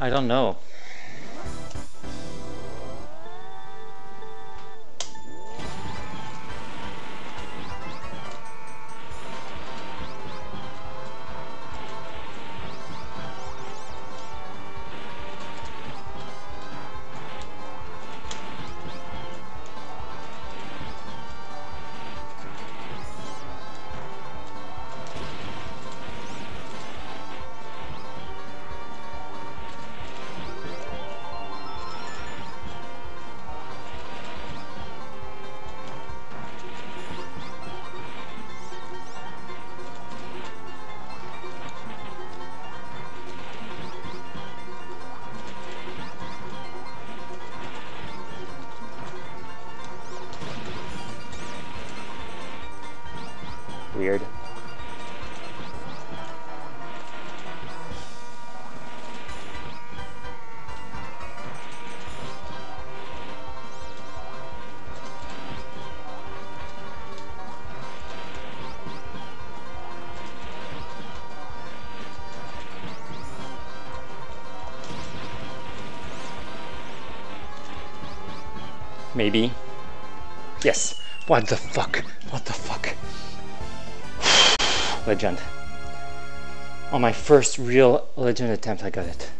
I don't know. Weird. Maybe. Yes. What the fuck? What the fuck? Legend. On my first real legend attempt, I got it.